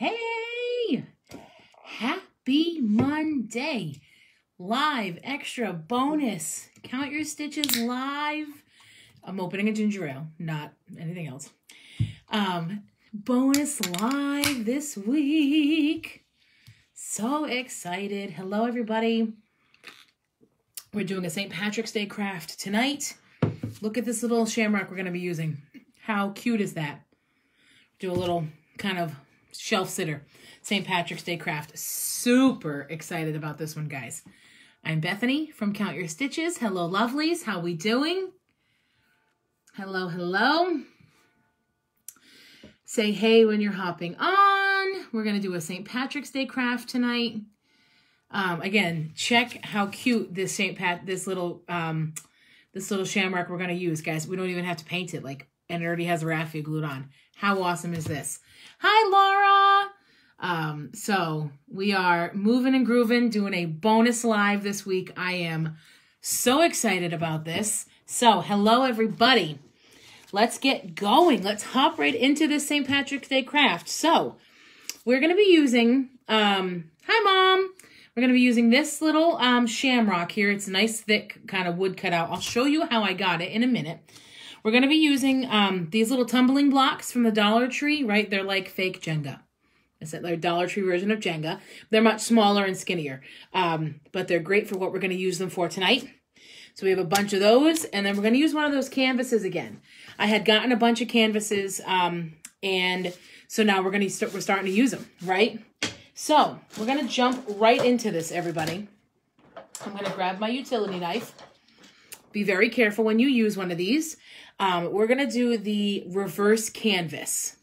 Hey! Happy Monday! Live, extra, bonus. Count your stitches live. I'm opening a ginger ale, not anything else. Um, bonus live this week. So excited. Hello, everybody. We're doing a St. Patrick's Day craft tonight. Look at this little shamrock we're going to be using. How cute is that? Do a little kind of shelf sitter. St. Patrick's Day craft. Super excited about this one, guys. I'm Bethany from Count Your Stitches. Hello, lovelies. How we doing? Hello, hello. Say hey when you're hopping on. We're going to do a St. Patrick's Day craft tonight. Um, again, check how cute this St. Pat, this little, um, this little shamrock we're going to use, guys. We don't even have to paint it, like, and it already has raffia glued on. How awesome is this? Hi, Laura. Um, so we are moving and grooving, doing a bonus live this week. I am so excited about this. So hello, everybody. Let's get going. Let's hop right into this St. Patrick's Day craft. So we're going to be using, um, hi, Mom. We're going to be using this little um, shamrock here. It's a nice, thick kind of wood cutout. I'll show you how I got it in a minute. We're going to be using um, these little tumbling blocks from the Dollar Tree, right? They're like fake Jenga. It's their Dollar Tree version of Jenga. They're much smaller and skinnier, um, but they're great for what we're going to use them for tonight. So we have a bunch of those, and then we're going to use one of those canvases again. I had gotten a bunch of canvases, um, and so now we're going to start. We're starting to use them, right? So we're going to jump right into this, everybody. I'm going to grab my utility knife. Be very careful when you use one of these. Um, we're going to do the reverse canvas.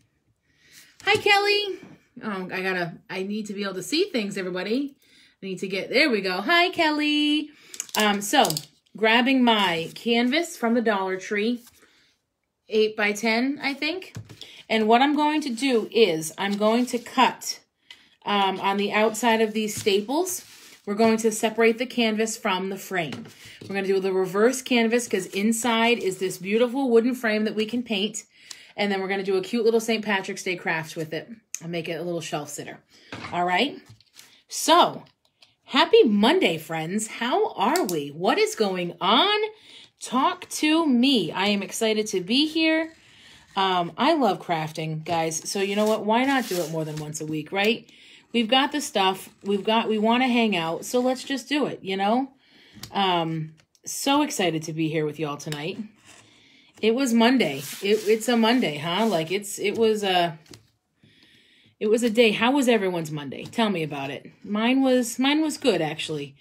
Hi, Kelly. Oh, I gotta, I need to be able to see things, everybody. I need to get, there we go. Hi, Kelly. Um, so, grabbing my canvas from the Dollar Tree, 8 by 10 I think. And what I'm going to do is, I'm going to cut um, on the outside of these staples. We're going to separate the canvas from the frame. We're going to do the reverse canvas because inside is this beautiful wooden frame that we can paint. And then we're going to do a cute little St. Patrick's Day craft with it and make it a little shelf sitter. All right. So happy Monday, friends. How are we? What is going on? Talk to me. I am excited to be here. Um, I love crafting, guys. So you know what? Why not do it more than once a week, right? We've got the stuff. We've got, we want to hang out. So let's just do it, you know? Um, so excited to be here with y'all tonight. It was Monday. It, it's a Monday, huh? Like it's, it was a, it was a day. How was everyone's Monday? Tell me about it. Mine was, mine was good, actually.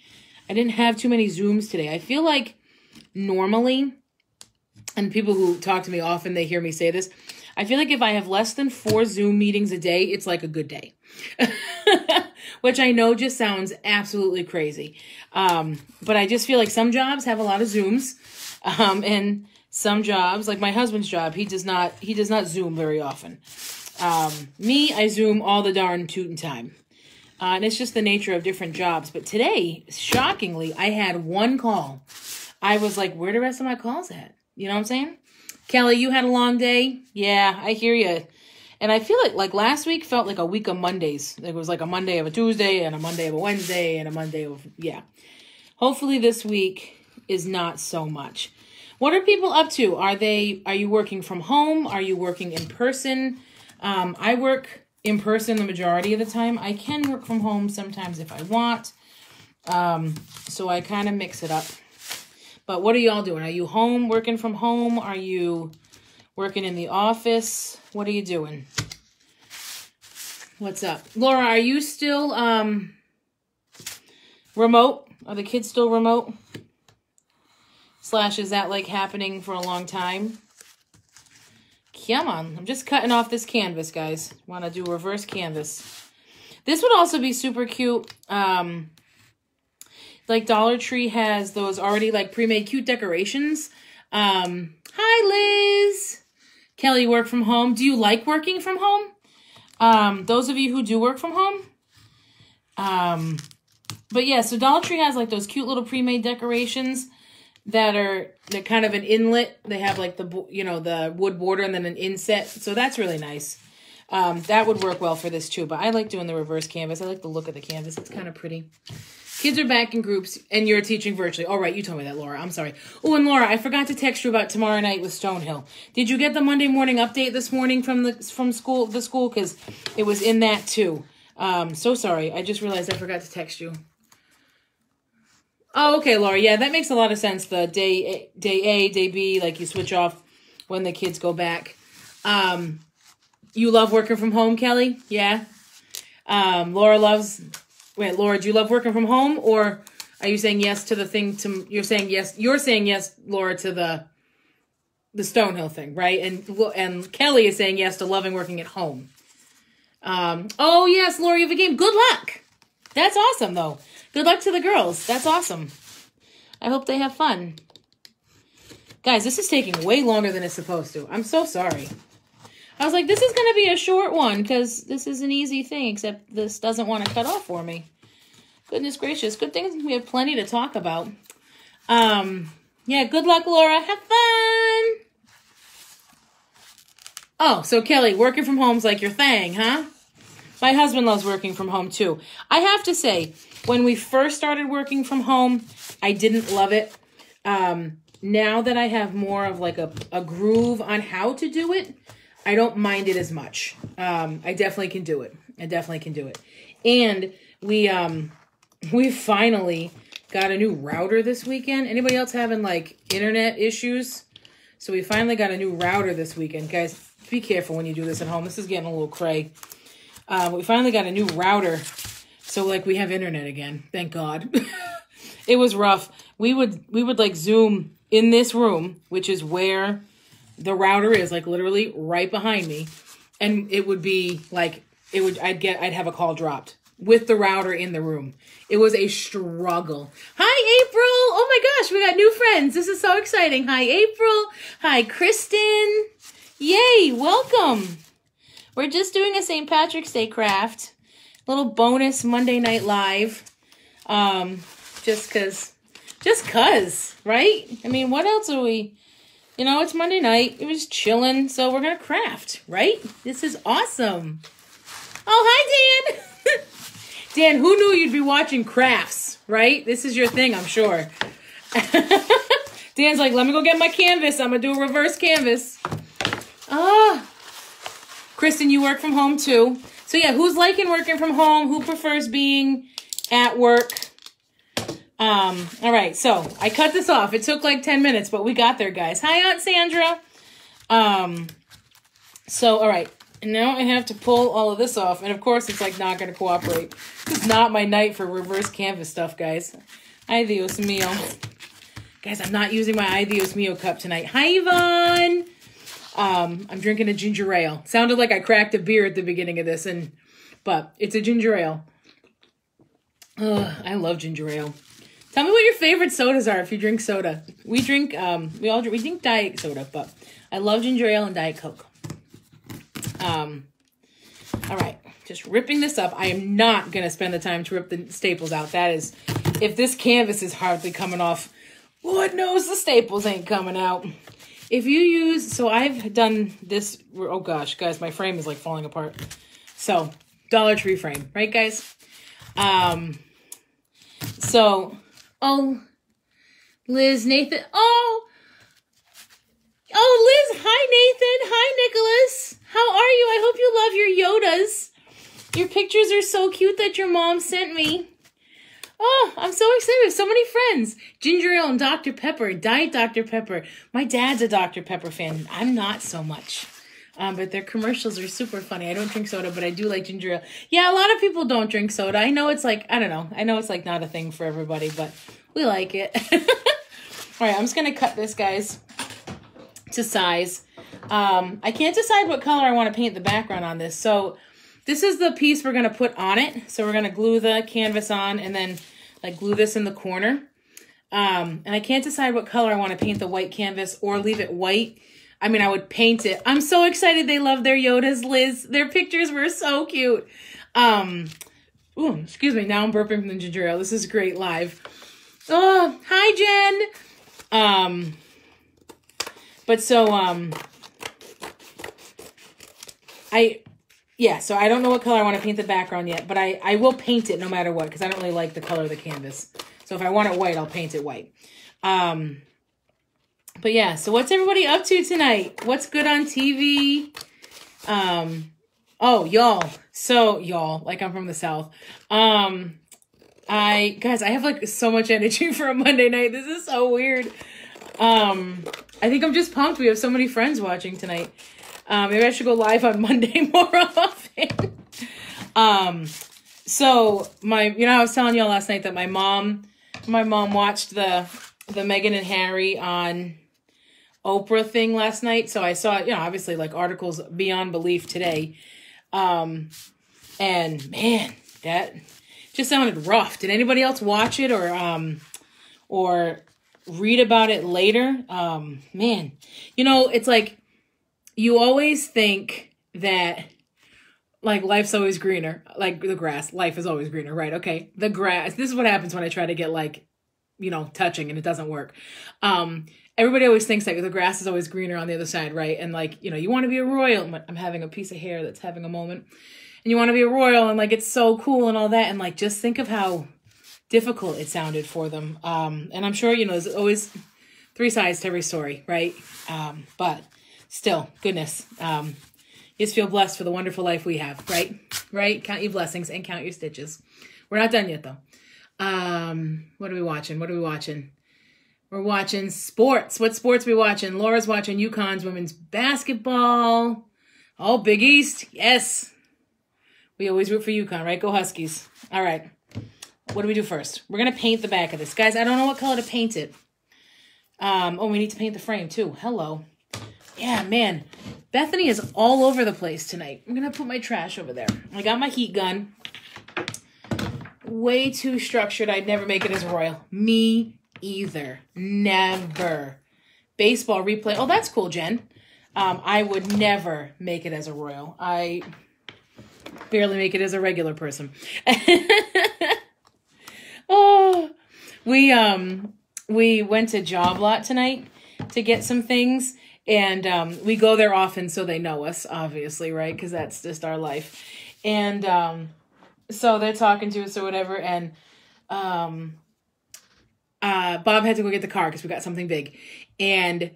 I didn't have too many Zooms today. I feel like normally, and people who talk to me often, they hear me say this. I feel like if I have less than four Zoom meetings a day, it's like a good day. Which I know just sounds absolutely crazy. Um, but I just feel like some jobs have a lot of Zooms. Um, and some jobs, like my husband's job, he does not he does not Zoom very often. Um, me, I Zoom all the darn tootin' time. Uh, and it's just the nature of different jobs. But today, shockingly, I had one call. I was like, where the rest of my calls at? You know what I'm saying? Kelly, you had a long day? Yeah, I hear you. And I feel like like last week felt like a week of Mondays. It was like a Monday of a Tuesday and a Monday of a Wednesday and a Monday of yeah. Hopefully this week is not so much. What are people up to? Are they are you working from home? Are you working in person? Um, I work in person the majority of the time. I can work from home sometimes if I want. Um, so I kind of mix it up. But what are y'all doing? Are you home working from home? Are you working in the office? What are you doing? What's up? Laura, are you still um remote? Are the kids still remote? Slash, is that like happening for a long time? Come on. I'm just cutting off this canvas, guys. Want to do reverse canvas. This would also be super cute. Um, like Dollar Tree has those already like pre-made cute decorations. Um, hi, Liz. Kelly, work from home. Do you like working from home? Um, those of you who do work from home. Um, but yeah, so Dollar Tree has like those cute little pre-made decorations that are they're kind of an inlet. They have like the you know the wood border and then an inset, so that's really nice. Um, that would work well for this too, but I like doing the reverse canvas. I like the look of the canvas. It's kind of pretty. Kids are back in groups and you're teaching virtually. All right, you told me that, Laura. I'm sorry. Oh, and Laura, I forgot to text you about tomorrow night with Stonehill. Did you get the Monday morning update this morning from the from school the school cuz it was in that too. Um so sorry. I just realized I forgot to text you. Oh, okay, Laura. Yeah, that makes a lot of sense. The day A, day A, day B, like you switch off when the kids go back. Um you love working from home, Kelly? Yeah. Um Laura loves Wait, Laura, do you love working from home or are you saying yes to the thing to you're saying yes you're saying yes, Laura, to the the Stonehill thing, right? And and Kelly is saying yes to loving working at home. Um, oh yes, Laura, you have a game. Good luck. That's awesome though. Good luck to the girls. That's awesome. I hope they have fun. Guys, this is taking way longer than it's supposed to. I'm so sorry. I was like, this is going to be a short one because this is an easy thing, except this doesn't want to cut off for me. Goodness gracious. Good thing we have plenty to talk about. Um, yeah, good luck, Laura. Have fun. Oh, so Kelly, working from home's like your thing, huh? My husband loves working from home too. I have to say, when we first started working from home, I didn't love it. Um, now that I have more of like a, a groove on how to do it, I don't mind it as much. Um, I definitely can do it. I definitely can do it. And we um we finally got a new router this weekend. Anybody else having like internet issues? So we finally got a new router this weekend. Guys, be careful when you do this at home. This is getting a little cray. Uh, we finally got a new router. So like we have internet again. Thank God. it was rough. We would we would like zoom in this room, which is where the router is like literally right behind me. And it would be like it would i'd get i'd have a call dropped with the router in the room. It was a struggle. Hi april. Oh my gosh we got new friends. This is so exciting. Hi april. Hi kristen. Yay welcome. We're just doing a st patrick's day craft. Little bonus monday night live. Um just cuz just cuz right? I mean what else are we you know, it's Monday night. It was chilling, so we're gonna craft, right? This is awesome. Oh, hi, Dan. Dan, who knew you'd be watching crafts, right? This is your thing, I'm sure. Dan's like, let me go get my canvas. I'm gonna do a reverse canvas. Ah. Kristen, you work from home too. So yeah, who's liking working from home? Who prefers being at work? Um, all right, so I cut this off. It took like 10 minutes, but we got there, guys. Hi, Aunt Sandra. Um, so, all right, now I have to pull all of this off. And of course, it's like not going to cooperate. This is not my night for reverse canvas stuff, guys. Ay, Dios mío. Guys, I'm not using my Ay, mío cup tonight. Hi, Yvonne. Um, I'm drinking a ginger ale. Sounded like I cracked a beer at the beginning of this, and but it's a ginger ale. Ugh, I love ginger ale. Tell me what your favorite sodas are if you drink soda. We drink, um, we all drink, we drink diet soda, but I love ginger ale and diet coke. Um, all right, just ripping this up. I am not gonna spend the time to rip the staples out. That is, if this canvas is hardly coming off, Lord knows the staples ain't coming out. If you use, so I've done this, oh gosh, guys, my frame is like falling apart. So, Dollar Tree frame, right guys? Um, so Oh, Liz, Nathan. Oh, oh, Liz. Hi, Nathan. Hi, Nicholas. How are you? I hope you love your Yodas. Your pictures are so cute that your mom sent me. Oh, I'm so excited. So many friends. Ginger ale and Dr. Pepper, Diet Dr. Pepper. My dad's a Dr. Pepper fan. I'm not so much. Um, but their commercials are super funny. I don't drink soda, but I do like ginger ale. Yeah, a lot of people don't drink soda. I know it's like, I don't know. I know it's like not a thing for everybody, but we like it. All right, I'm just going to cut this, guys, to size. Um, I can't decide what color I want to paint the background on this. So this is the piece we're going to put on it. So we're going to glue the canvas on and then like glue this in the corner. Um, and I can't decide what color I want to paint the white canvas or leave it white I mean, I would paint it. I'm so excited they love their Yodas, Liz. Their pictures were so cute. Um, ooh, excuse me. Now I'm burping from the ginger ale. This is great live. Oh, hi, Jen. Um, but so, um, I, yeah, so I don't know what color I want to paint the background yet, but I, I will paint it no matter what because I don't really like the color of the canvas. So if I want it white, I'll paint it white. Um, but yeah, so what's everybody up to tonight? What's good on TV? Um, oh, y'all. So y'all, like I'm from the South. Um, I, guys, I have like so much energy for a Monday night. This is so weird. Um, I think I'm just pumped. We have so many friends watching tonight. Um, maybe I should go live on Monday more often. um, so my, you know, I was telling y'all last night that my mom, my mom watched the the Meghan and Harry on Oprah thing last night. So I saw, you know, obviously like articles beyond belief today. Um, and man, that just sounded rough. Did anybody else watch it or um or read about it later? Um, man, you know, it's like you always think that like life's always greener, like the grass. Life is always greener, right? Okay, the grass. This is what happens when I try to get like, you know, touching and it doesn't work. Um, everybody always thinks that the grass is always greener on the other side, right? And like, you know, you want to be a royal. I'm having a piece of hair that's having a moment, and you want to be a royal, and like it's so cool and all that, and like just think of how difficult it sounded for them. Um, and I'm sure you know there's always three sides to every story, right? Um, but still, goodness. Um, just feel blessed for the wonderful life we have, right? Right? Count your blessings and count your stitches. We're not done yet, though. Um, what are we watching? What are we watching? We're watching sports. What sports we watching? Laura's watching UConn's women's basketball. Oh, Big East. Yes. We always root for UConn, right? Go Huskies. All right. What do we do first? We're going to paint the back of this. Guys, I don't know what color to paint it. Um, oh, we need to paint the frame, too. Hello. Yeah, man. Bethany is all over the place tonight. I'm going to put my trash over there. I got my heat gun. Way too structured. I'd never make it as a royal. Me either. Never. Baseball replay. Oh, that's cool, Jen. Um, I would never make it as a royal. I barely make it as a regular person. oh, we um we went to Job Lot tonight to get some things and um, we go there often so they know us obviously right because that's just our life and um, so they're talking to us or whatever and um, uh, bob had to go get the car because we got something big and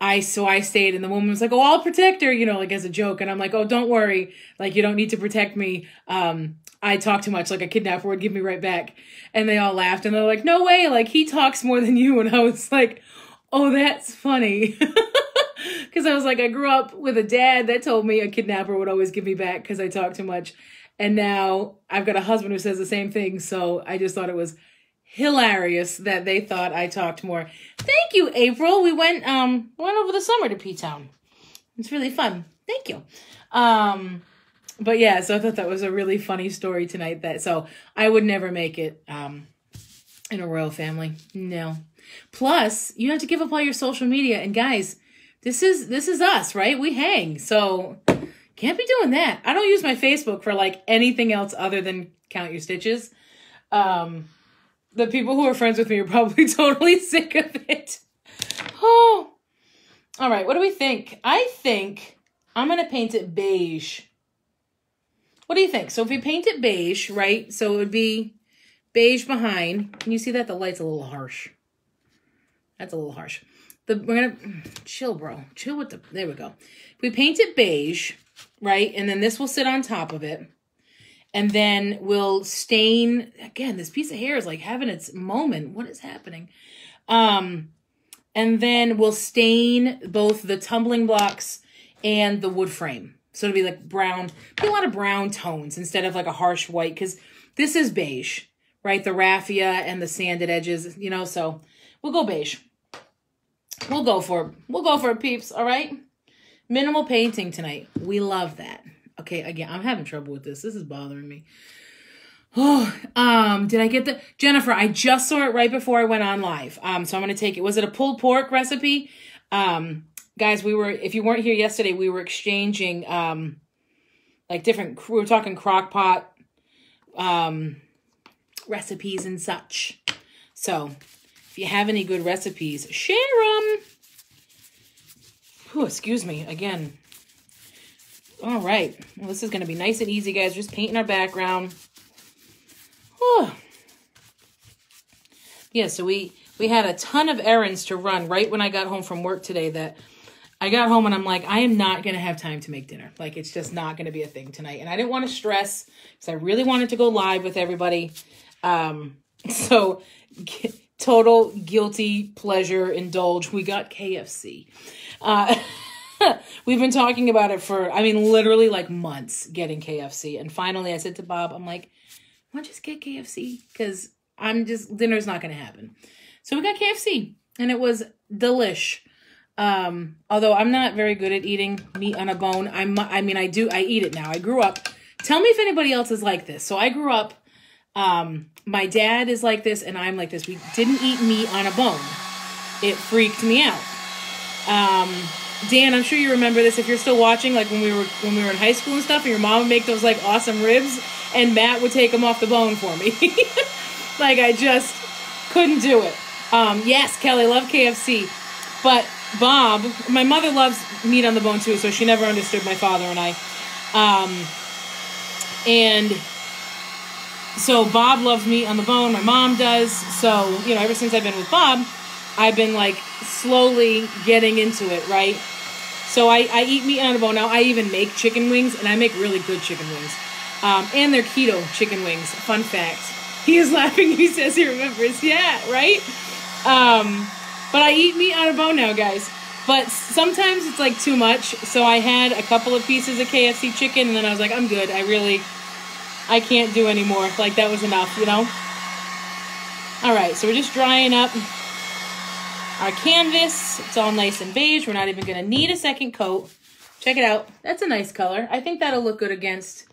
i so i stayed and the woman was like oh i'll protect her you know like as a joke and i'm like oh don't worry like you don't need to protect me um, I talk too much, like a kidnapper would give me right back. And they all laughed and they're like, no way, like he talks more than you. And I was like, oh, that's funny. because I was like, I grew up with a dad that told me a kidnapper would always give me back because I talk too much. And now I've got a husband who says the same thing. So I just thought it was hilarious that they thought I talked more. Thank you, April. We went um went over the summer to P Town. It's really fun. Thank you. Um but yeah, so I thought that was a really funny story tonight that so I would never make it um in a royal family. No. Plus, you have to give up all your social media and guys, this is this is us, right? We hang. So can't be doing that. I don't use my Facebook for like anything else other than count your stitches. Um the people who are friends with me are probably totally sick of it. Oh. All right, what do we think? I think I'm going to paint it beige. What do you think? So if we paint it beige, right? So it would be beige behind. Can you see that? The light's a little harsh. That's a little harsh. The we're gonna mm, chill, bro. Chill with the there we go. We paint it beige, right? And then this will sit on top of it. And then we'll stain again, this piece of hair is like having its moment. What is happening? Um, and then we'll stain both the tumbling blocks and the wood frame. So it'll be like brown, be a lot of brown tones instead of like a harsh white, because this is beige, right? The raffia and the sanded edges, you know, so we'll go beige. We'll go for it. We'll go for it, peeps. All right. Minimal painting tonight. We love that. Okay, again, I'm having trouble with this. This is bothering me. Oh, um, did I get the Jennifer? I just saw it right before I went on live. Um, so I'm gonna take it. Was it a pulled pork recipe? Um, guys, we were. If you weren't here yesterday, we were exchanging um, like different. We were talking crock pot um recipes and such. So if you have any good recipes, share them. Oh, excuse me. Again, All right. Well, this is going to be nice and easy, guys. Just painting our background. Whew. Yeah, so we, we had a ton of errands to run right when I got home from work today that I got home and I'm like, I am not going to have time to make dinner. Like, it's just not going to be a thing tonight. And I didn't want to stress because I really wanted to go live with everybody. Um, so, total guilty pleasure indulge. We got KFC. Uh, we've been talking about it for, I mean, literally like months getting KFC. And finally, I said to Bob, I'm like, why don't you just get KFC? Because I'm just, dinner's not going to happen. So we got KFC and it was delish. Um, although I'm not very good at eating meat on a bone. I'm, I mean, I do, I eat it now. I grew up. Tell me if anybody else is like this. So I grew up, um, my dad is like this and I'm like this. We didn't eat meat on a bone. It freaked me out. Um, Dan, I'm sure you remember this if you're still watching, like when we were when we were in high school and stuff, and your mom would make those like awesome ribs, and Matt would take them off the bone for me. like I just couldn't do it. Um, yes, Kelly, love KFC, but Bob, my mother loves meat on the bone too, so she never understood my father and I. Um, and so Bob loves meat on the bone. My mom does. So you know, ever since I've been with Bob, I've been like slowly getting into it, right? So I, I eat meat on a bone now. I even make chicken wings, and I make really good chicken wings. Um, and they're keto chicken wings. Fun fact. He is laughing. He says he remembers. Yeah, right. Um, but I eat meat on a bone now, guys. But sometimes it's like too much. So I had a couple of pieces of KFC chicken, and then I was like, I'm good. I really, I can't do anymore. Like that was enough, you know. All right, so we're just drying up our canvas. It's all nice and beige. We're not even going to need a second coat. Check it out. That's a nice color. I think that'll look good against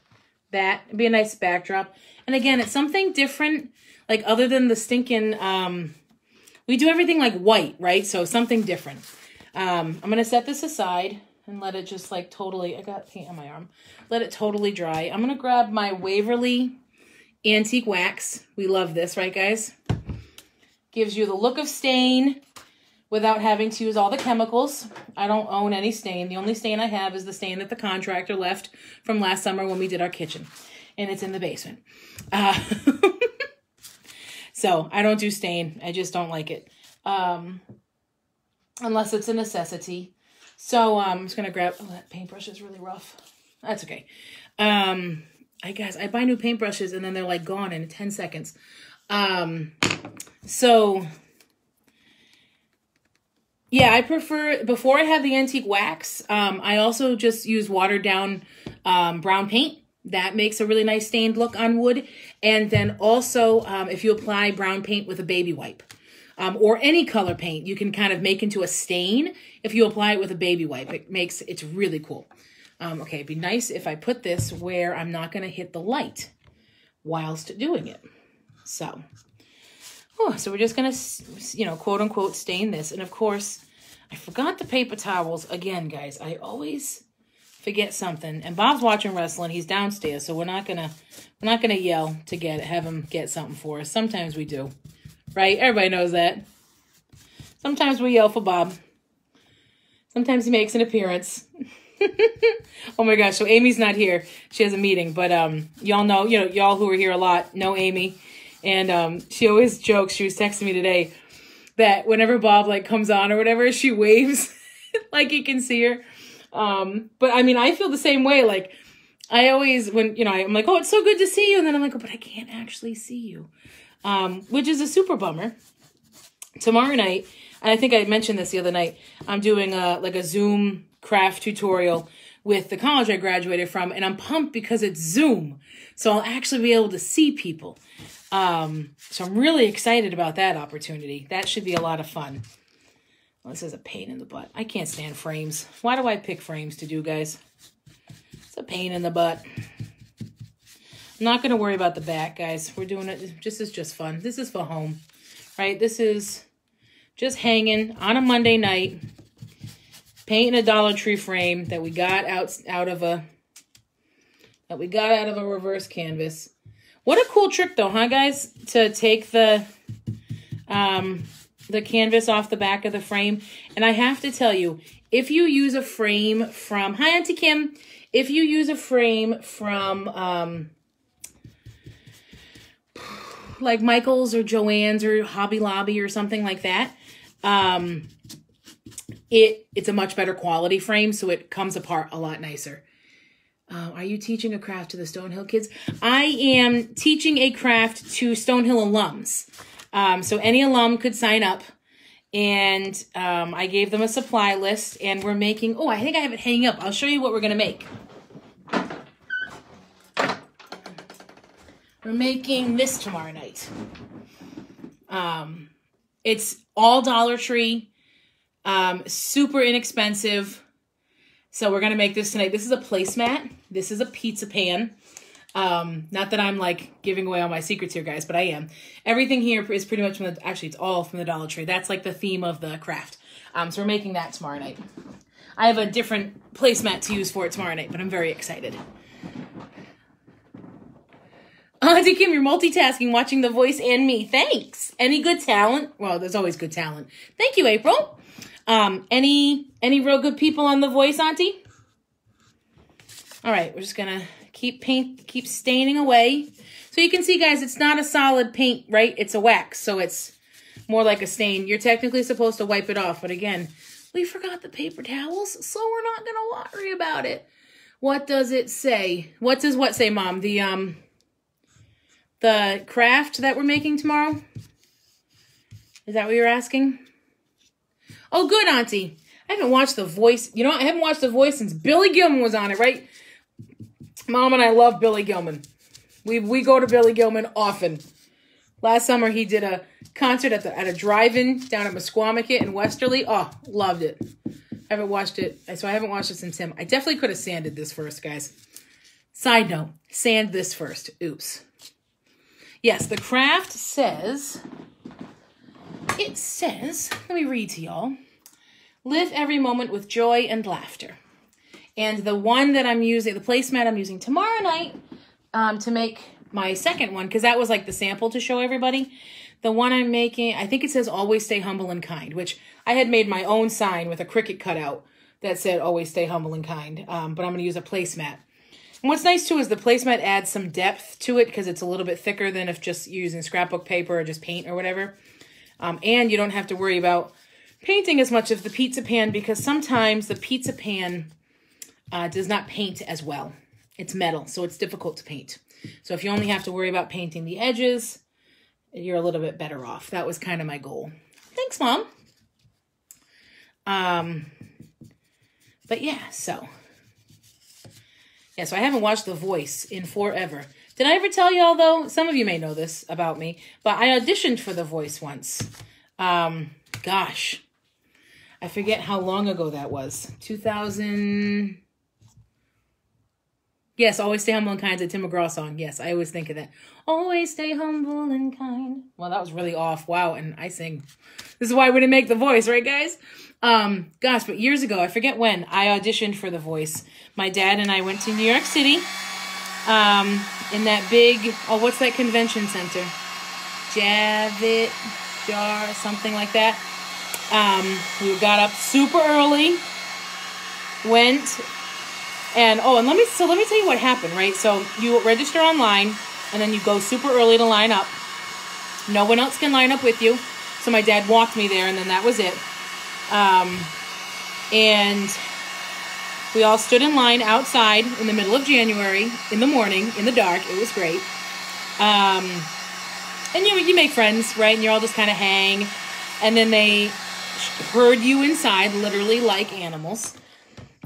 that. It'd be a nice backdrop. And again, it's something different, like other than the stinking, um, we do everything like white, right? So something different. Um, I'm going to set this aside and let it just like totally, I got paint on my arm. Let it totally dry. I'm going to grab my Waverly Antique Wax. We love this, right guys? Gives you the look of stain without having to use all the chemicals. I don't own any stain. The only stain I have is the stain that the contractor left from last summer when we did our kitchen. And it's in the basement. Uh, so I don't do stain. I just don't like it. Um, unless it's a necessity. So um, I'm just going to grab... Oh, that paintbrush is really rough. That's okay. Um, I guess I buy new paintbrushes and then they're like gone in 10 seconds. Um, so yeah, I prefer before I have the antique wax. Um, I also just use watered down um, brown paint. That makes a really nice stained look on wood. And then also, um, if you apply brown paint with a baby wipe um, or any color paint, you can kind of make into a stain if you apply it with a baby wipe. It makes it's really cool. Um, okay, it'd be nice if I put this where I'm not going to hit the light whilst doing it. So Oh, so we're just going to, you know, quote unquote, stain this. And of course, I forgot the paper towels. Again, guys, I always forget something. And Bob's watching wrestling. He's downstairs, so we're not going to, we're not going to yell to get, have him get something for us. Sometimes we do, right? Everybody knows that. Sometimes we yell for Bob. Sometimes he makes an appearance. oh my gosh, so Amy's not here. She has a meeting, but um, y'all know, you know, y'all who are here a lot know Amy. And um, she always jokes, she was texting me today, that whenever Bob like comes on or whatever, she waves like he can see her. Um, but I mean, I feel the same way. Like I always, when, you know, I'm like, oh, it's so good to see you. And then I'm like, oh, but I can't actually see you. Um, which is a super bummer. Tomorrow night, and I think I mentioned this the other night, I'm doing a, like a Zoom craft tutorial with the college I graduated from, and I'm pumped because it's Zoom. So I'll actually be able to see people. Um, so I'm really excited about that opportunity. That should be a lot of fun. Well, this is a pain in the butt. I can't stand frames. Why do I pick frames to do, guys? It's a pain in the butt. I'm not going to worry about the back, guys. We're doing it. This is just fun. This is for home, right? This is just hanging on a Monday night, painting a Dollar Tree frame that we got out, out of a that we got out of a reverse canvas. What a cool trick though, huh guys? To take the um, the canvas off the back of the frame. And I have to tell you, if you use a frame from, hi Auntie Kim, if you use a frame from um, like Michael's or Joann's or Hobby Lobby or something like that, um, it it's a much better quality frame, so it comes apart a lot nicer. Uh, are you teaching a craft to the Stonehill kids? I am teaching a craft to Stonehill alums. Um, so any alum could sign up. And um, I gave them a supply list, and we're making. Oh, I think I have it hanging up. I'll show you what we're going to make. We're making this tomorrow night. Um, it's all Dollar Tree, um, super inexpensive. So we're gonna make this tonight. This is a placemat. This is a pizza pan. Um, not that I'm like giving away all my secrets here, guys, but I am. Everything here is pretty much from the, actually it's all from the Dollar Tree. That's like the theme of the craft. Um, so we're making that tomorrow night. I have a different placemat to use for it tomorrow night, but I'm very excited. Auntie Kim, you're multitasking, watching The Voice and me. Thanks. Any good talent? Well, there's always good talent. Thank you, April. Um, any any real good people on The Voice, Auntie? All right, we're just gonna keep paint, keep staining away. So you can see, guys, it's not a solid paint, right? It's a wax, so it's more like a stain. You're technically supposed to wipe it off, but again, we forgot the paper towels, so we're not gonna worry about it. What does it say? What does what say, Mom? The um the craft that we're making tomorrow? Is that what you're asking? Oh, good, Auntie. I haven't watched The Voice. You know, I haven't watched The Voice since Billy Gilman was on it, right? Mom and I love Billy Gilman. We we go to Billy Gilman often. Last summer he did a concert at the at a drive-in down at Misquamicut in Westerly. Oh, loved it. I haven't watched it, so I haven't watched it since him. I definitely could have sanded this first, guys. Side note, sand this first. Oops. Yes, the craft says, it says, let me read to y'all, live every moment with joy and laughter. And the one that I'm using, the placemat I'm using tomorrow night um, to make my second one, because that was like the sample to show everybody. The one I'm making, I think it says always stay humble and kind, which I had made my own sign with a Cricut cutout that said always stay humble and kind. Um, but I'm going to use a placemat. And what's nice too is the placemat adds some depth to it because it's a little bit thicker than if just using scrapbook paper or just paint or whatever. Um, and you don't have to worry about painting as much of the pizza pan because sometimes the pizza pan uh, does not paint as well. It's metal, so it's difficult to paint. So if you only have to worry about painting the edges, you're a little bit better off. That was kind of my goal. Thanks, Mom. Um, but yeah, so yeah, so I haven't watched The Voice in forever. Did I ever tell y'all though? Some of you may know this about me, but I auditioned for The Voice once. Um, gosh, I forget how long ago that was. 2000. Yes, always stay humble and kind. It's a Tim McGraw song. Yes, I always think of that. Always stay humble and kind. Well, that was really off. Wow, and I sing. This is why we didn't make the voice, right, guys? Um, gosh, but years ago, I forget when, I auditioned for The Voice. My dad and I went to New York City um, in that big, oh, what's that convention center? Javits Jar, something like that. Um, we got up super early, went, and oh, and let me, so let me tell you what happened, right? So you register online, and then you go super early to line up. No one else can line up with you. So my dad walked me there, and then that was it. Um, and we all stood in line outside in the middle of January in the morning in the dark. It was great. Um, and you you make friends, right? And you're all just kind of hang. And then they herd you inside, literally like animals.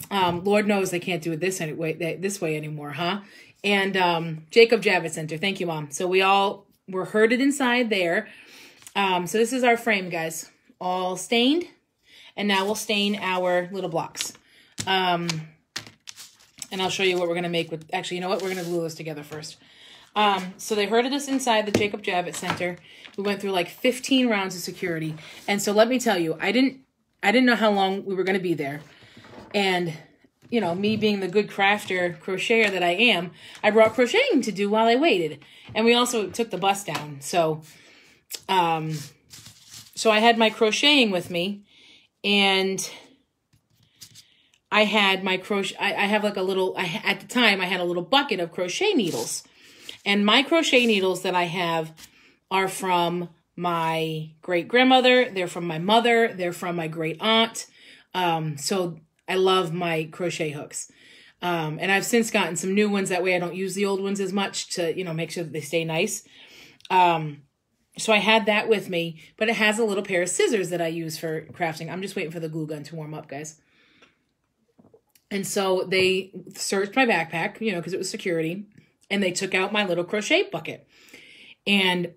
Um, Lord knows they can't do it this way this way anymore, huh? And um, Jacob Javits Center. Thank you, mom. So we all were herded inside there. Um, so this is our frame, guys. All stained and now we'll stain our little blocks. Um, and I'll show you what we're going to make with, actually, you know what? We're going to glue this together first. Um, so they herded us inside the Jacob Javits Center. We went through like 15 rounds of security. And so let me tell you, I didn't, I didn't know how long we were going to be there. And, you know, me being the good crafter, crocheter that I am, I brought crocheting to do while I waited. And we also took the bus down. So, um, so I had my crocheting with me and I had my crochet, I, I have like a little, I, at the time, I had a little bucket of crochet needles. And my crochet needles that I have are from my great grandmother, they're from my mother, they're from my great aunt. Um, so I love my crochet hooks. Um, and I've since gotten some new ones. That way I don't use the old ones as much to, you know, make sure that they stay nice. Um, so I had that with me, but it has a little pair of scissors that I use for crafting. I'm just waiting for the glue gun to warm up, guys. And so they searched my backpack, you know, because it was security, and they took out my little crochet bucket. And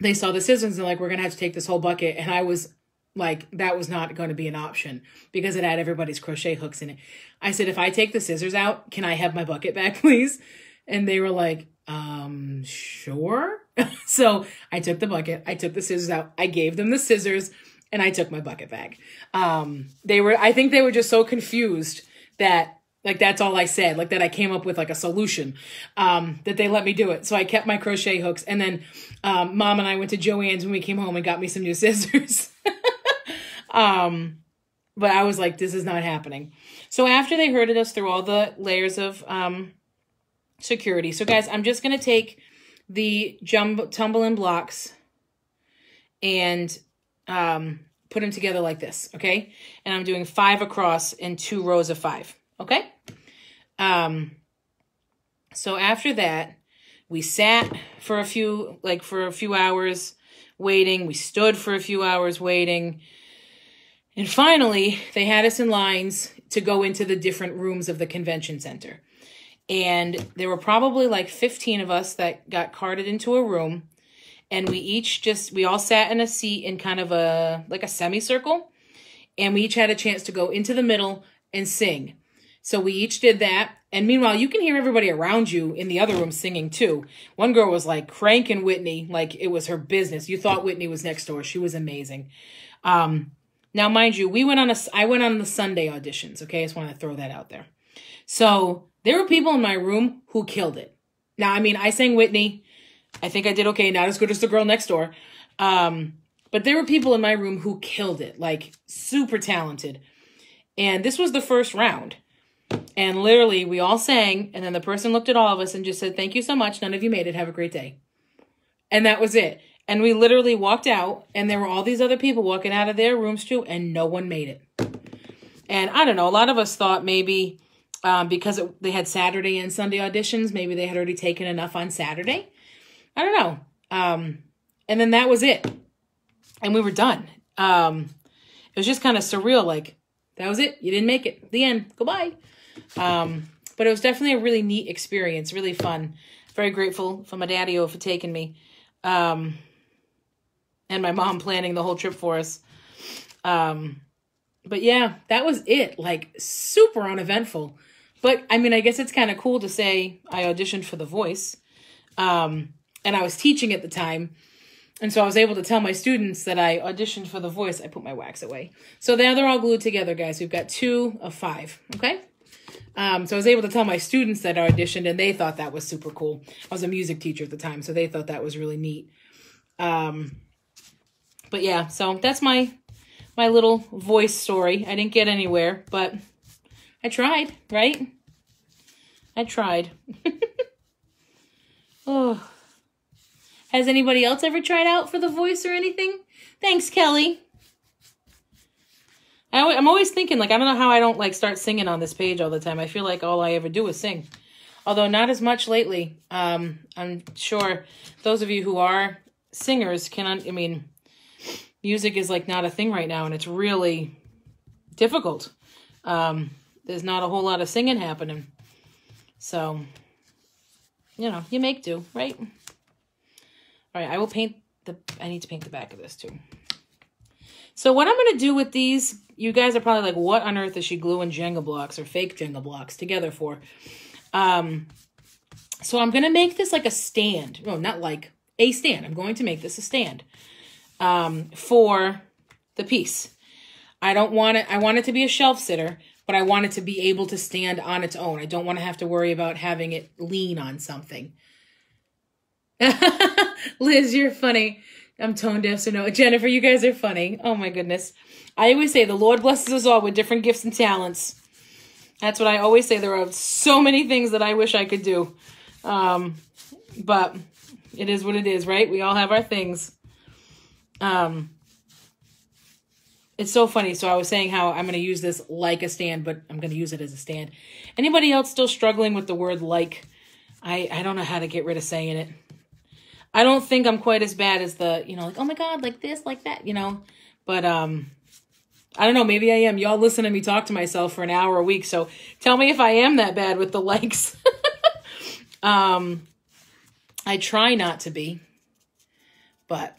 they saw the scissors and like, we're going to have to take this whole bucket. And I was like, that was not going to be an option because it had everybody's crochet hooks in it. I said, if I take the scissors out, can I have my bucket back, please? And they were like, um, sure. so I took the bucket, I took the scissors out, I gave them the scissors, and I took my bucket back. Um, they were, I think they were just so confused that like that's all I said, like that I came up with like a solution, um, that they let me do it. So I kept my crochet hooks and then, um, mom and I went to Joann's when we came home and got me some new scissors. um, but I was like, this is not happening. So after they herded us through all the layers of, um, security. So guys, I'm just going to take the jumbo tumbling blocks and, um, put them together like this, okay? And I'm doing five across in two rows of five, okay? Um, so after that, we sat for a few, like for a few hours waiting. We stood for a few hours waiting. And finally, they had us in lines to go into the different rooms of the convention center. And there were probably like 15 of us that got carted into a room and we each just we all sat in a seat in kind of a like a semicircle. And we each had a chance to go into the middle and sing. So we each did that. And meanwhile you can hear everybody around you in the other room singing too. One girl was like cranking whitney like it was her business. You thought whitney was next door. She was amazing. Um now mind you we went on a i went on the sunday auditions okay? I just want to throw that out there. So there were people in my room who killed it. Now i mean i sang whitney I think I did okay, not as good as the girl next door. Um, but there were people in my room who killed it, like super talented. And this was the first round. And literally, we all sang, and then the person looked at all of us and just said, Thank you so much. None of you made it. Have a great day. And that was it. And we literally walked out, and there were all these other people walking out of their rooms too, and no one made it. And I don't know, a lot of us thought maybe um, because it, they had Saturday and Sunday auditions, maybe they had already taken enough on Saturday. I don't know. Um, and then that was it. And we were done. Um, it was just kind of surreal. Like, that was it. You didn't make it. The end. Goodbye. Um, but it was definitely a really neat experience, really fun. Very grateful for my daddy for taking me. Um, and my mom planning the whole trip for us. Um, but yeah, that was it. Like super uneventful. But I mean, I guess it's kind of cool to say I auditioned for The Voice. Um, and I was teaching at the time. And so I was able to tell my students that I auditioned for the voice. I put my wax away. So now they're all glued together, guys. We've got two of five, okay? Um, so I was able to tell my students that I auditioned, and they thought that was super cool. I was a music teacher at the time, so they thought that was really neat. Um, but yeah, so that's my my little voice story. I didn't get anywhere, but I tried, right? I tried. oh. Has anybody else ever tried out for the voice or anything? Thanks, Kelly. I, am always thinking, like, I don't know how I don't, like, start singing on this page all the time. I feel like all I ever do is sing. Although not as much lately. Um, I'm sure those of you who are singers can, I mean, music is, like, not a thing right now, and it's really difficult. Um, there's not a whole lot of singing happening. So, you know, you make do, right? All right, I will paint the, I need to paint the back of this too. So what I'm going to do with these, you guys are probably like, what on earth is she gluing Jenga blocks or fake Jenga blocks together for? Um, so I'm going to make this like a stand. No, not like a stand. I'm going to make this a stand um, for the piece. I don't want it, I want it to be a shelf sitter, but I want it to be able to stand on its own. I don't want to have to worry about having it lean on something. Liz, you're funny. I'm tone deaf, so no. Jennifer, you guys are funny. Oh my goodness. I always say the Lord blesses us all with different gifts and talents. That's what I always say. There are so many things that I wish I could do. Um, but it is what it is, right? We all have our things. Um, it's so funny. So I was saying how I'm going to use this like a stand, but I'm going to use it as a stand. Anybody else still struggling with the word like? I, I don't know how to get rid of saying it. I don't think I'm quite as bad as the, you know, like, oh my God, like this, like that, you know. But um, I don't know, maybe I am. Y'all listen to me talk to myself for an hour a week. So tell me if I am that bad with the likes. um, I try not to be, but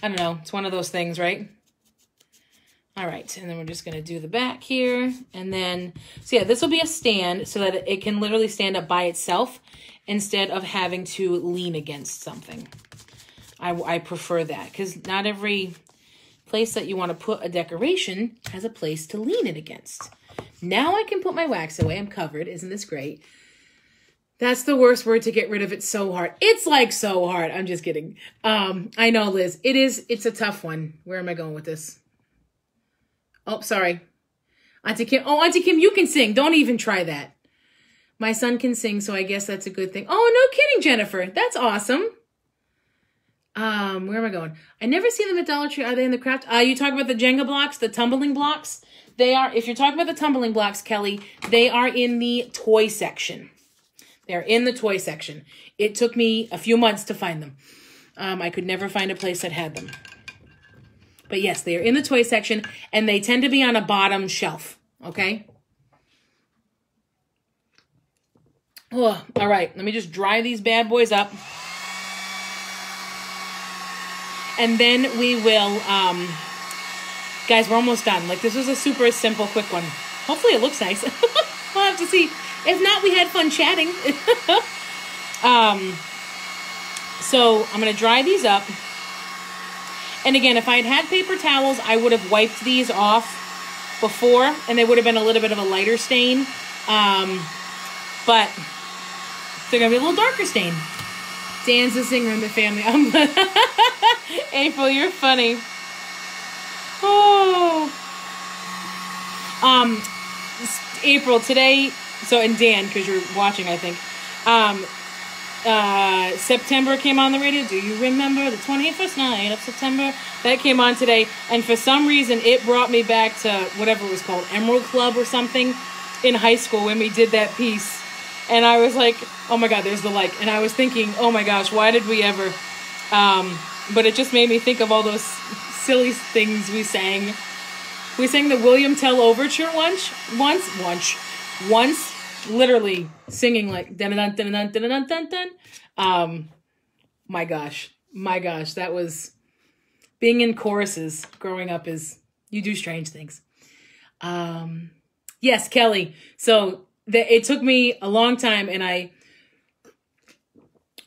I don't know. It's one of those things, right? All right, and then we're just going to do the back here. And then, so yeah, this will be a stand so that it can literally stand up by itself instead of having to lean against something. I, I prefer that because not every place that you want to put a decoration has a place to lean it against. Now I can put my wax away. I'm covered. Isn't this great? That's the worst word to get rid of. It's so hard. It's like so hard. I'm just kidding. Um, I know, Liz. It is. It's a tough one. Where am I going with this? Oh, sorry. Auntie Kim. Oh, Auntie Kim, you can sing. Don't even try that. My son can sing, so I guess that's a good thing. Oh, no kidding, Jennifer. That's awesome. Um, where am I going? I never see them at Dollar Tree. Are they in the craft? Uh, you talk about the Jenga blocks, the tumbling blocks. They are, if you're talking about the tumbling blocks, Kelly, they are in the toy section. They're in the toy section. It took me a few months to find them. Um, I could never find a place that had them. But yes, they are in the toy section and they tend to be on a bottom shelf. Okay. Oh, all right. Let me just dry these bad boys up. And then we will, um, guys, we're almost done. Like this was a super simple, quick one. Hopefully it looks nice. we'll have to see. If not, we had fun chatting. um, so I'm going to dry these up. And again, if I had had paper towels, I would have wiped these off before, and they would have been a little bit of a lighter stain. Um, but they're to be a little darker stain. Dan's the singer in the family. April, you're funny. Oh. Um, April, today, so, and Dan, because you're watching, I think. Um, uh, September came on the radio. Do you remember the 21st night of September? That came on today. And for some reason, it brought me back to whatever it was called, Emerald Club or something in high school when we did that piece. And I was like, oh my God, there's the like. And I was thinking, oh my gosh, why did we ever? Um, but it just made me think of all those silly things we sang. We sang the William Tell Overture once, once, once, once literally singing like dun dun dun dun dun dun dun dun. Um, my gosh, my gosh, that was being in choruses growing up. Is you do strange things. Um, yes, Kelly. So the, it took me a long time, and I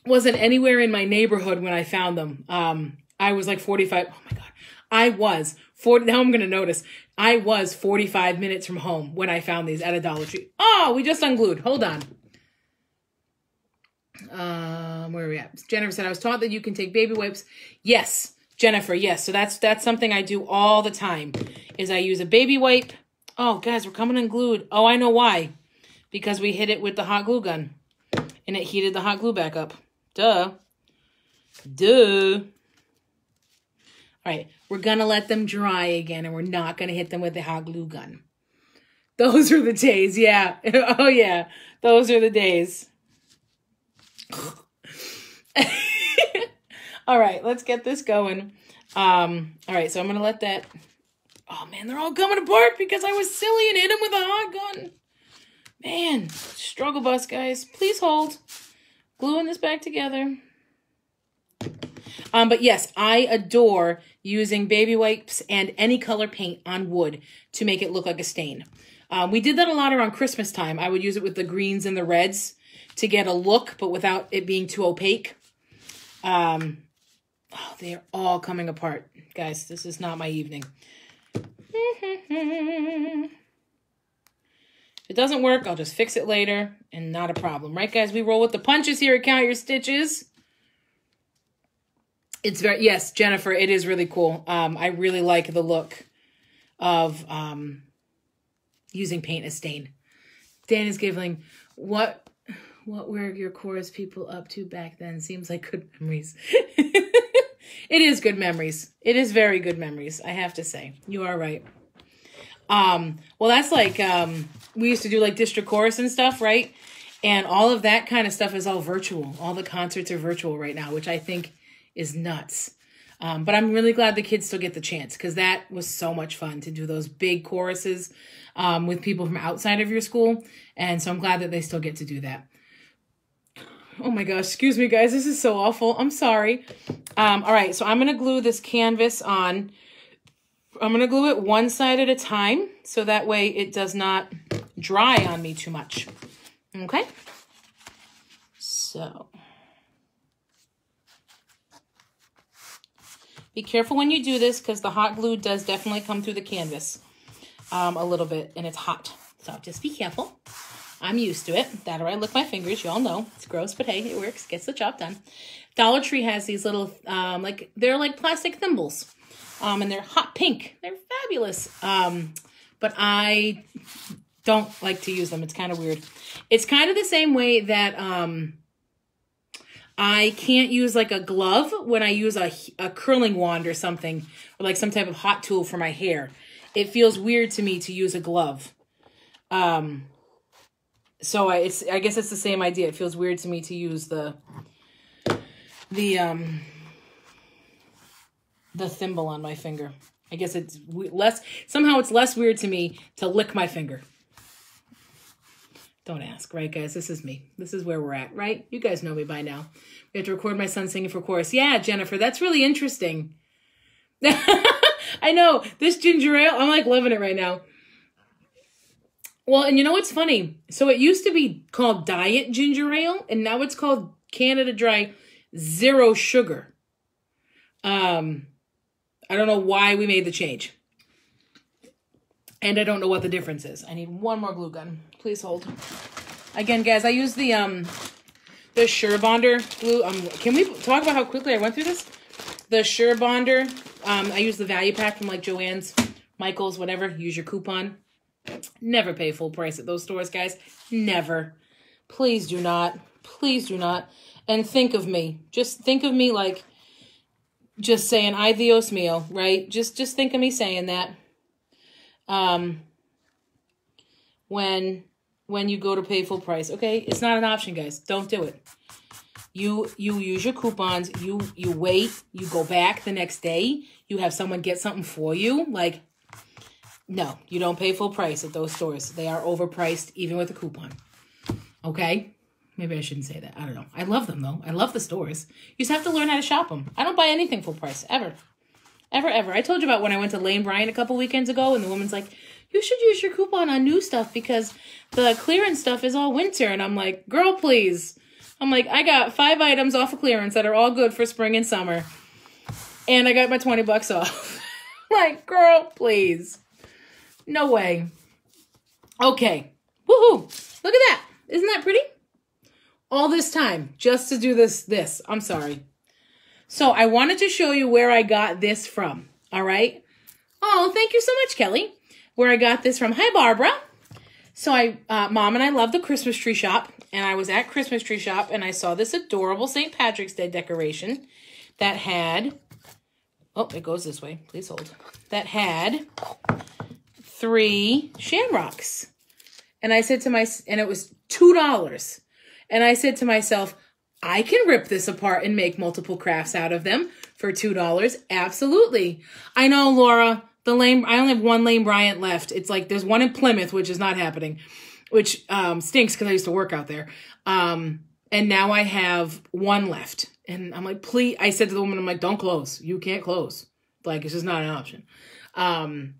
wasn't anywhere in my neighborhood when I found them. Um, I was like 45. Oh my God. I was 40. Now I'm going to notice. I was 45 minutes from home when I found these at a Dollar Tree. Oh, we just unglued. Hold on. Um, where are we at? Jennifer said, I was taught that you can take baby wipes. Yes, Jennifer, yes. So that's that's something I do all the time is I use a baby wipe. Oh, guys, we're coming unglued. Oh, I know why. Because we hit it with the hot glue gun. And it heated the hot glue back up. Duh. Duh. All right, we're gonna let them dry again and we're not gonna hit them with the hot glue gun. Those are the days, yeah. oh yeah, those are the days. all right, let's get this going. Um, all right, so I'm gonna let that. Oh man, they're all coming apart because I was silly and hit them with a hot gun. Man, struggle bus, guys. Please hold. Gluing this back together. Um, but yes, I adore using baby wipes and any color paint on wood to make it look like a stain. Um, we did that a lot around Christmas time. I would use it with the greens and the reds to get a look, but without it being too opaque. Um, oh, they're all coming apart. Guys, this is not my evening. if it doesn't work, I'll just fix it later and not a problem. Right, guys? We roll with the punches here at Count Your Stitches. It's very yes, Jennifer. It is really cool. Um, I really like the look of um, using paint as stain. Dan is giggling. What what were your chorus people up to back then? Seems like good memories. it is good memories. It is very good memories, I have to say. You are right. Um, well that's like um we used to do like district chorus and stuff, right? And all of that kind of stuff is all virtual. All the concerts are virtual right now, which I think is nuts. Um, but I'm really glad the kids still get the chance because that was so much fun to do those big choruses um, with people from outside of your school. And so I'm glad that they still get to do that. Oh my gosh, excuse me, guys. This is so awful. I'm sorry. Um, all right, so I'm going to glue this canvas on. I'm going to glue it one side at a time so that way it does not dry on me too much. Okay? So. Be careful when you do this because the hot glue does definitely come through the canvas um, a little bit and it's hot. So just be careful. I'm used to it. That or I lick my fingers. You all know it's gross, but hey, it works. Gets the job done. Dollar Tree has these little, um, like they're like plastic thimbles, um, and they're hot pink. They're fabulous. Um, but I don't like to use them. It's kind of weird. It's kind of the same way that um, I can't use like a glove when I use a, a curling wand or something, or like some type of hot tool for my hair. It feels weird to me to use a glove. Um, so I, it's I guess it's the same idea. It feels weird to me to use the the um the thimble on my finger. I guess it's less somehow it's less weird to me to lick my finger. Don't ask, right, guys? This is me. This is where we're at, right? You guys know me by now. We have to record my son singing for chorus. Yeah, Jennifer, that's really interesting. I know this ginger ale. I'm like loving it right now. Well, and you know what's funny? So it used to be called diet ginger ale, and now it's called Canada Dry Zero Sugar. Um, I don't know why we made the change. And I don't know what the difference is. I need one more glue gun. Please hold. Again, guys, I use the um the Surebonder glue. Um, can we talk about how quickly I went through this? The Surebonder. Um, I use the value pack from like Joann's, Michael's, whatever. Use your coupon. Never pay full price at those stores, guys. Never. Please do not. Please do not. And think of me. Just think of me like just saying I Dios mío, right? Just just think of me saying that um, when when you go to pay full price. Okay, it's not an option, guys. Don't do it. You you use your coupons. You you wait. You go back the next day. You have someone get something for you. Like, no, you don't pay full price at those stores. They are overpriced even with a coupon. Okay. Maybe I shouldn't say that. I don't know. I love them though. I love the stores. You just have to learn how to shop them. I don't buy anything full price ever. Ever, ever. I told you about when I went to Lane Bryant a couple weekends ago, and the woman's like, you should use your coupon on new stuff because the clearance stuff is all winter. And I'm like, girl, please. I'm like, I got five items off of clearance that are all good for spring and summer. And I got my 20 bucks off. like, girl, please. No way. Okay. Woohoo. Look at that. Isn't that pretty? All this time just to do this, this. I'm sorry. So I wanted to show you where I got this from. All right. Oh, thank you so much, Kelly. Where I got this from. Hi, Barbara. So I, uh, mom and I love the Christmas tree shop, and I was at Christmas tree shop and I saw this adorable St. Patrick's Day decoration that had, oh, it goes this way. Please hold. That had three shamrocks. And I said to my, and it was $2. And I said to myself, I can rip this apart and make multiple crafts out of them for $2. Absolutely. I know, Laura, the lane, I only have one Lane Bryant left. It's like there's one in Plymouth, which is not happening, which um, stinks because I used to work out there. Um, and now I have one left. And I'm like, please, I said to the woman, I'm like, don't close. You can't close. Like, it's just not an option. Um,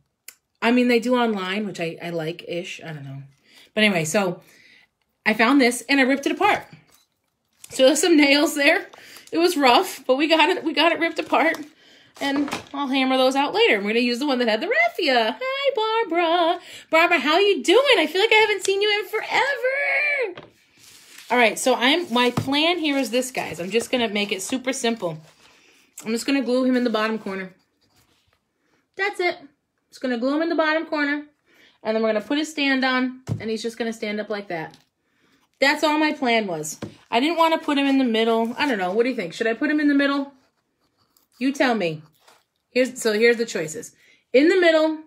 I mean, they do online, which I, I like ish. I don't know. But anyway, so I found this and I ripped it apart. So there's some nails there. It was rough, but we got it. We got it ripped apart, and I'll hammer those out later. We're gonna use the one that had the raffia. Hi, Barbara. Barbara, how you doing? I feel like I haven't seen you in forever. All right, so I'm my plan here is this, guys. I'm just gonna make it super simple. I'm just gonna glue him in the bottom corner. That's it. Just gonna glue him in the bottom corner. And then we're going to put his stand on, and he's just going to stand up like that. That's all my plan was. I didn't want to put him in the middle. I don't know. What do you think? Should I put him in the middle? You tell me. Here's So here's the choices. In the middle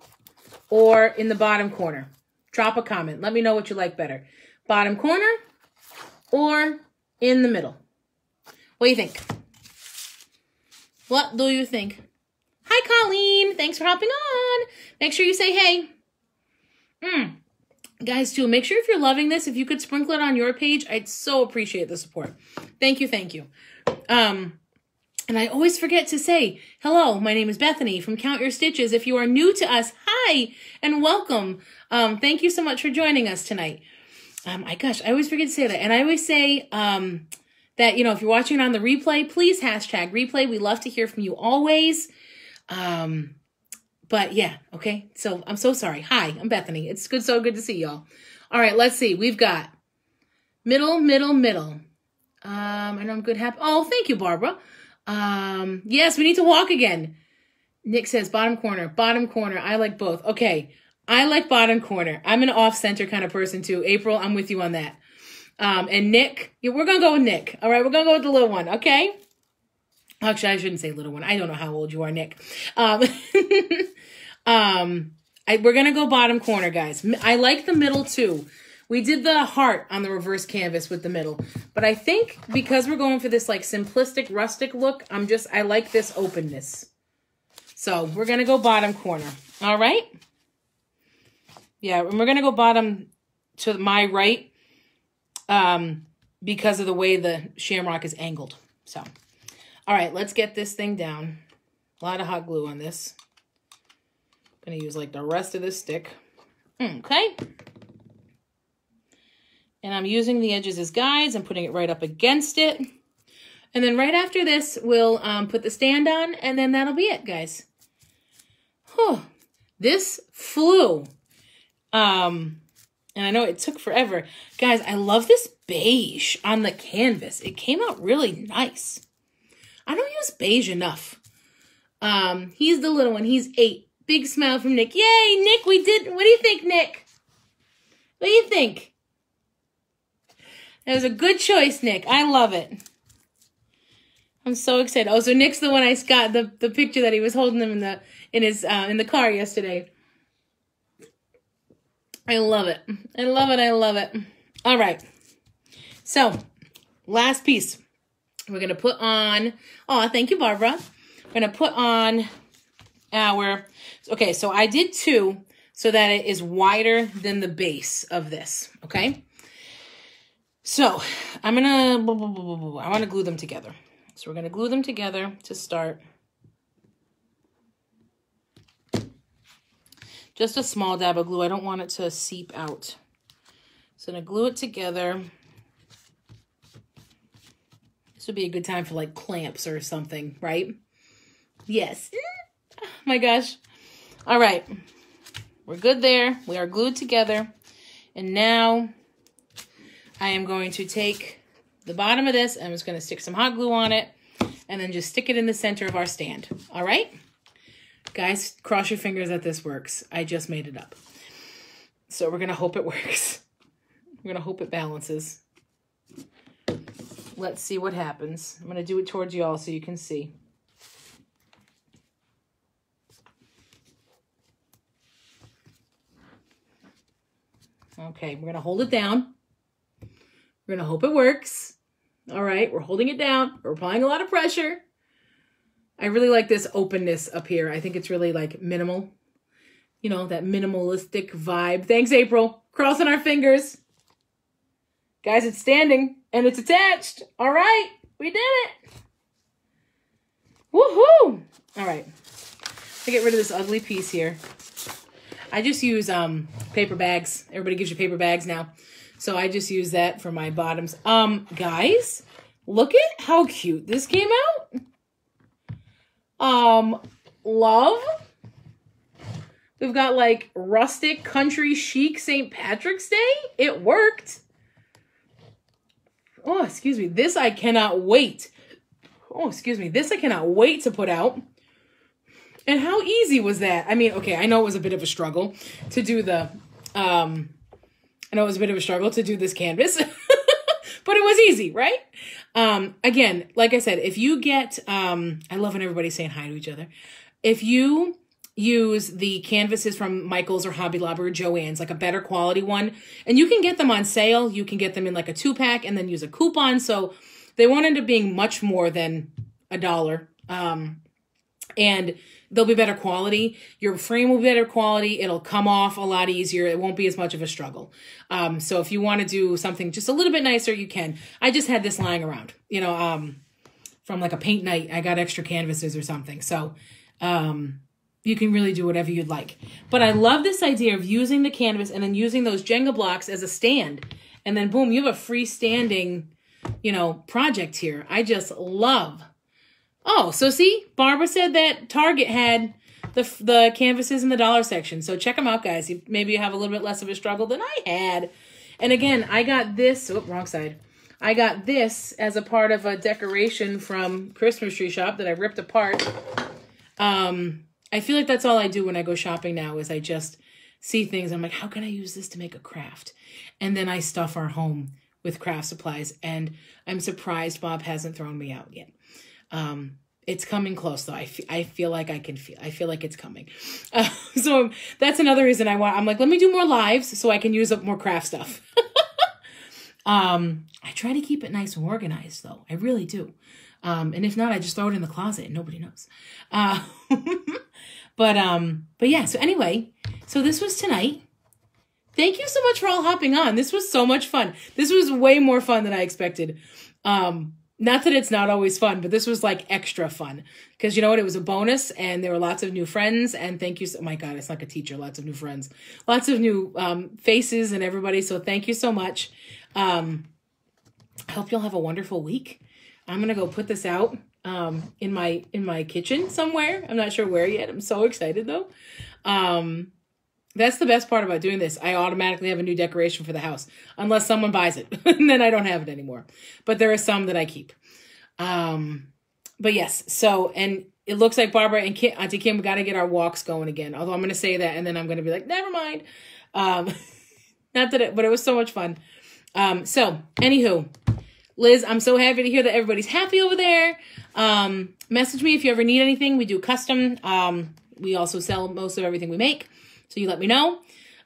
or in the bottom corner. Drop a comment. Let me know what you like better. Bottom corner or in the middle. What do you think? What do you think? Hi, Colleen. Thanks for hopping on. Make sure you say hey. Mm. Guys, too, make sure if you're loving this, if you could sprinkle it on your page, I'd so appreciate the support. Thank you, thank you. Um, and I always forget to say, hello, my name is Bethany from Count Your Stitches. If you are new to us, hi and welcome. Um, thank you so much for joining us tonight. Um, I gosh, I always forget to say that. And I always say, um, that, you know, if you're watching on the replay, please hashtag replay. We love to hear from you always. Um, but yeah, okay. So I'm so sorry. Hi, I'm Bethany. It's good, so good to see y'all. All right, let's see. We've got middle, middle, middle. Um, I know I'm good. Happy. Oh, thank you, Barbara. Um, yes, we need to walk again. Nick says bottom corner, bottom corner. I like both. Okay. I like bottom corner. I'm an off center kind of person too. April, I'm with you on that. Um, and Nick, yeah, we're to go with Nick. All right. We're to go with the little one. Okay. Actually, I shouldn't say little one. I don't know how old you are, Nick. Um, um, I, we're to go bottom corner, guys. I like the middle too. We did the heart on the reverse canvas with the middle. But I think because we're going for this like simplistic, rustic look, I'm just, I like this openness. So we're to go bottom corner. All right. Yeah, and we're to go bottom to my right um, because of the way the shamrock is angled. So. All right, let's get this thing down. A lot of hot glue on this. I'm gonna use like the rest of this stick. Okay. And I'm using the edges as guides. I'm putting it right up against it. And then right after this, we'll um, put the stand on, and then that'll be it, guys. Whew. This flew. Um, and I know it took forever. Guys, I love this beige on the canvas. It came out really nice. I don't use beige enough. Um, he's the little one. He's eight. Big smile from Nick. Yay, Nick, we did. What do you think, Nick? What do you think? That was a good choice, Nick. I love it. I'm so excited. Oh, so Nick's the one I got the, the picture that he was holding them in the in his uh, in the car yesterday. I love it. I love it. I love it. All right. So, last piece. We're going to put on, oh, thank you, Barbara. We're going to put on our, okay, so I did two so that it is wider than the base of this, okay? So I'm going to, I want to glue them together. So we're going to glue them together to start. Just a small dab of glue. I don't want it to seep out. So I'm going to glue it together. This would be a good time for like clamps or something, right? Yes. Oh my gosh. All right. We're good there. We are glued together. And now I am going to take the bottom of this. I'm just going to stick some hot glue on it and then just stick it in the center of our stand. All right? Guys, cross your fingers that this works. I just made it up. So we're going to hope it works. We're going to hope it balances. Let's see what happens. I'm going to do it towards y'all so you can see. Okay, we're going to hold it down. We're going to hope it works. All right, we're holding it down. We're applying a lot of pressure. I really like this openness up here. I think it's really like minimal. You know, that minimalistic vibe. Thanks, April. Crossing our fingers. Guys, it's standing and it's attached. All right, we did it. Woohoo! All right, to get rid of this ugly piece here. I just use um paper bags. Everybody gives you paper bags now. So I just use that for my bottoms. Um, guys, look at how cute this came out. Um, love. We've got like rustic country chic St. Patrick's Day. It worked. Oh, excuse me. This I cannot wait. Oh, excuse me. This I cannot wait to put out. And how easy was that? I mean, okay, I know it was a bit of a struggle to do the, um, I know it was a bit of a struggle to do this canvas, but it was easy, right? Um, again, like I said, if you get, um, I love when everybody's saying hi to each other. If you use the canvases from Michael's or Hobby Lobby or Joann's, like a better quality one, and you can get them on sale. You can get them in like a two pack and then use a coupon. So they won't end up being much more than a dollar. Um, and they'll be better quality. Your frame will be better quality. It'll come off a lot easier. It won't be as much of a struggle. Um, so if you want to do something just a little bit nicer, you can. I just had this lying around, you know, um, from like a paint night. I got extra canvases or something. So, um, you can really do whatever you'd like. But I love this idea of using the canvas and then using those Jenga blocks as a stand. And then boom, you have a freestanding, you know, project here. I just love Oh, so see, Barbara said that Target had the the canvases in the dollar section. So check them out, guys. You, maybe you have a little bit less of a struggle than I had. And again, I got this. Oh, wrong side. I got this as a part of a decoration from Christmas Tree Shop that I ripped apart. Um, I feel like that's all I do when I go shopping now is I just see things. I'm like, how can I use this to make a craft? And then I stuff our home with craft supplies. And I'm surprised Bob hasn't thrown me out yet. Um, it's coming close though. I, I feel like I can feel, I feel like it's coming. Uh, so that's another reason I want, I'm like, let me do more lives so I can use up more craft stuff. um, I try to keep it nice and organized though. I really do. Um, and if not, I just throw it in the closet and nobody knows. Uh, but, um, but yeah, so anyway, so this was tonight. Thank you so much for all hopping on. This was so much fun. This was way more fun than I expected. Um, not that it's not always fun, but this was like extra fun because you know what? It was a bonus and there were lots of new friends. And thank you. So, oh my God, it's like a teacher, lots of new friends, lots of new um, faces and everybody. So thank you so much. Um, I hope you'll have a wonderful week. I'm to go put this out um, in my, in my kitchen somewhere. I'm not sure where yet. I'm so excited though. Um, that's the best part about doing this. I automatically have a new decoration for the house, unless someone buys it, and then I don't have it anymore. But there are some that I keep. Um, but yes, so and it looks like Barbara and Kim, Auntie Kim We got to get our walks going again. Although I'm going to say that, and then I'm going to be like, never mind. Um, not that it, but it was so much fun. Um, so anywho, Liz, I'm so happy to hear that everybody's happy over there. Um, message me if you ever need anything. We do custom. Um, we also sell most of everything we make. So you let me know.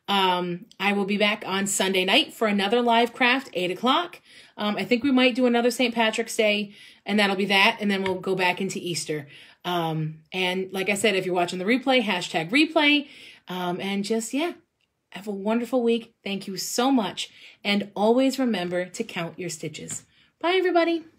Um, I will be back on Sunday night for another live craft, 8 o'clock. Um, I think we might do another St. Patrick's Day, and that'll be that, and then we'll go back into Easter. Um, and like I said, if you're watching the replay, hashtag replay. Um, and just, yeah, have a wonderful week. Thank you so much. And always remember to count your stitches. Bye, everybody.